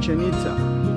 Chichen Itza.